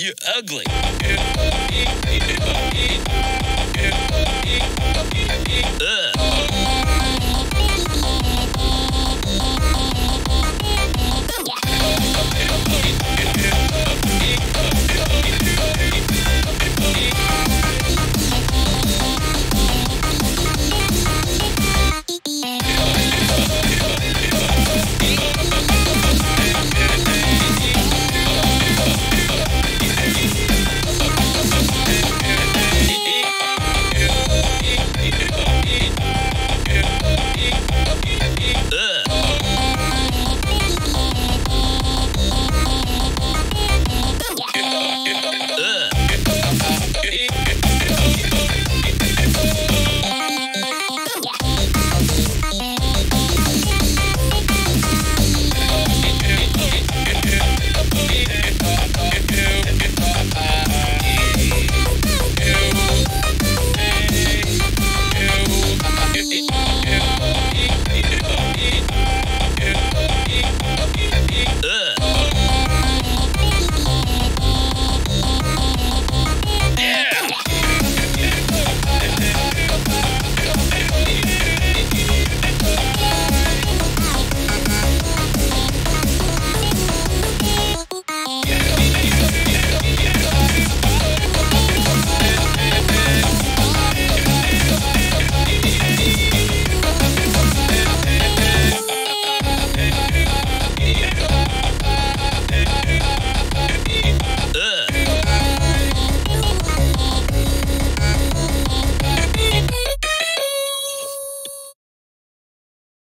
You're ugly.